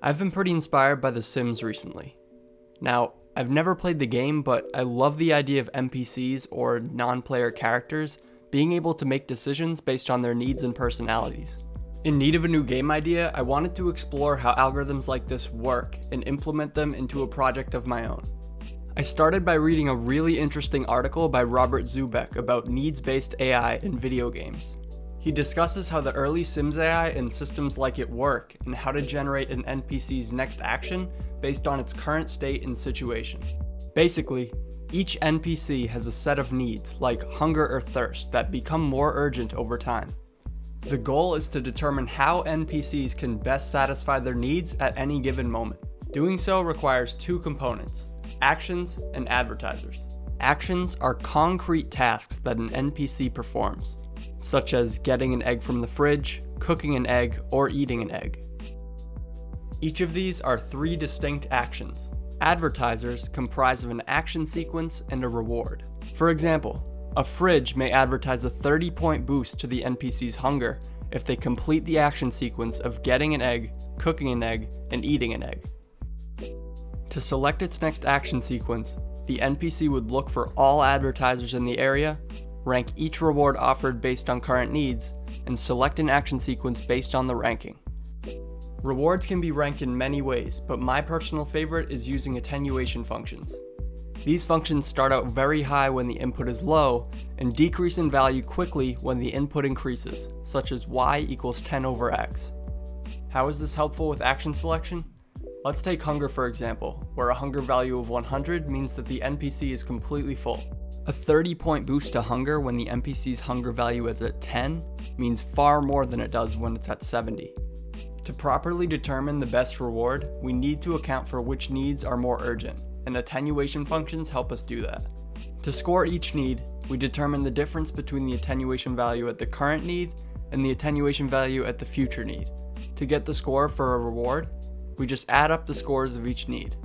I've been pretty inspired by The Sims recently. Now, I've never played the game, but I love the idea of NPCs or non player characters being able to make decisions based on their needs and personalities. In need of a new game idea, I wanted to explore how algorithms like this work and implement them into a project of my own. I started by reading a really interesting article by Robert Zubek about needs based AI in video games. He discusses how the early Sims AI and systems like it work and how to generate an NPC's next action based on its current state and situation. Basically, each NPC has a set of needs, like hunger or thirst, that become more urgent over time. The goal is to determine how NPCs can best satisfy their needs at any given moment. Doing so requires two components actions and advertisers. Actions are concrete tasks that an NPC performs such as getting an egg from the fridge, cooking an egg, or eating an egg. Each of these are three distinct actions. Advertisers comprise of an action sequence and a reward. For example, a fridge may advertise a 30 point boost to the NPC's hunger if they complete the action sequence of getting an egg, cooking an egg, and eating an egg. To select its next action sequence, the NPC would look for all advertisers in the area rank each reward offered based on current needs, and select an action sequence based on the ranking. Rewards can be ranked in many ways, but my personal favorite is using attenuation functions. These functions start out very high when the input is low, and decrease in value quickly when the input increases, such as y equals 10 over x. How is this helpful with action selection? Let's take hunger for example, where a hunger value of 100 means that the NPC is completely full. A 30 point boost to hunger when the NPC's hunger value is at 10 means far more than it does when it's at 70. To properly determine the best reward, we need to account for which needs are more urgent, and attenuation functions help us do that. To score each need, we determine the difference between the attenuation value at the current need and the attenuation value at the future need. To get the score for a reward, we just add up the scores of each need.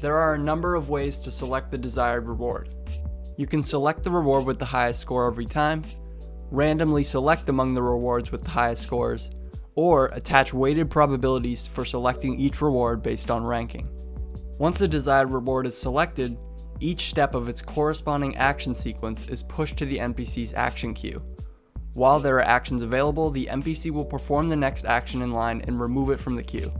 There are a number of ways to select the desired reward. You can select the reward with the highest score every time, randomly select among the rewards with the highest scores, or attach weighted probabilities for selecting each reward based on ranking. Once a desired reward is selected, each step of its corresponding action sequence is pushed to the NPC's action queue. While there are actions available, the NPC will perform the next action in line and remove it from the queue.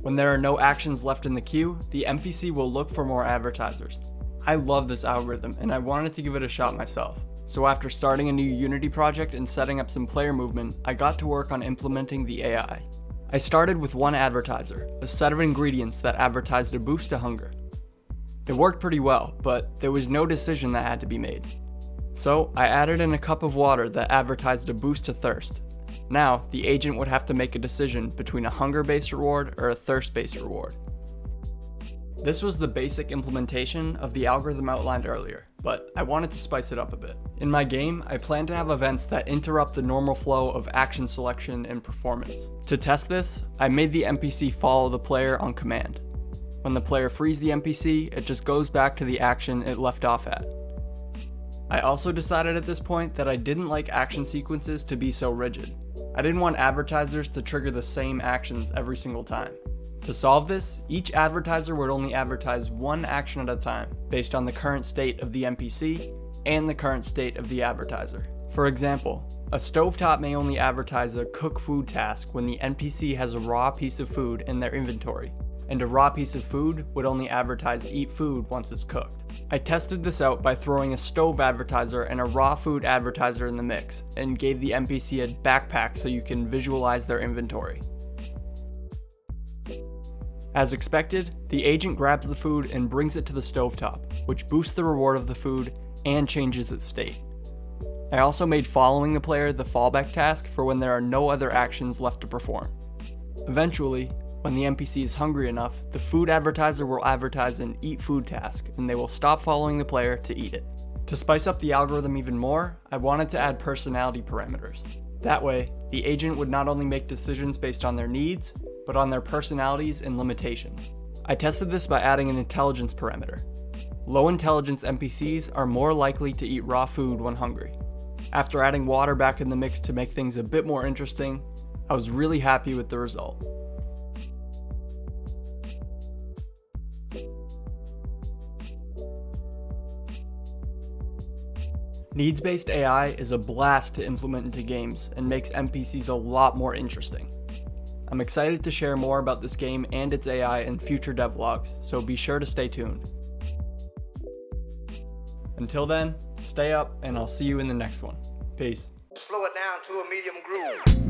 When there are no actions left in the queue, the NPC will look for more advertisers. I love this algorithm and I wanted to give it a shot myself. So after starting a new Unity project and setting up some player movement, I got to work on implementing the AI. I started with one advertiser, a set of ingredients that advertised a boost to hunger. It worked pretty well, but there was no decision that had to be made. So I added in a cup of water that advertised a boost to thirst. Now, the agent would have to make a decision between a hunger based reward or a thirst based reward. This was the basic implementation of the algorithm outlined earlier, but I wanted to spice it up a bit. In my game, I plan to have events that interrupt the normal flow of action selection and performance. To test this, I made the NPC follow the player on command. When the player frees the NPC, it just goes back to the action it left off at. I also decided at this point that I didn't like action sequences to be so rigid. I didn't want advertisers to trigger the same actions every single time. To solve this, each advertiser would only advertise one action at a time, based on the current state of the NPC and the current state of the advertiser. For example, a stovetop may only advertise a cook food task when the NPC has a raw piece of food in their inventory, and a raw piece of food would only advertise eat food once it's cooked. I tested this out by throwing a stove advertiser and a raw food advertiser in the mix, and gave the NPC a backpack so you can visualize their inventory. As expected, the agent grabs the food and brings it to the stovetop, which boosts the reward of the food and changes its state. I also made following the player the fallback task for when there are no other actions left to perform. Eventually, when the NPC is hungry enough, the food advertiser will advertise an eat food task and they will stop following the player to eat it. To spice up the algorithm even more, I wanted to add personality parameters. That way, the agent would not only make decisions based on their needs, but on their personalities and limitations. I tested this by adding an intelligence parameter. Low intelligence NPCs are more likely to eat raw food when hungry. After adding water back in the mix to make things a bit more interesting, I was really happy with the result. Needs-based AI is a blast to implement into games and makes NPCs a lot more interesting. I'm excited to share more about this game and its AI in future devlogs, so be sure to stay tuned. Until then, stay up and I'll see you in the next one. Peace. Slow it down to a medium groove.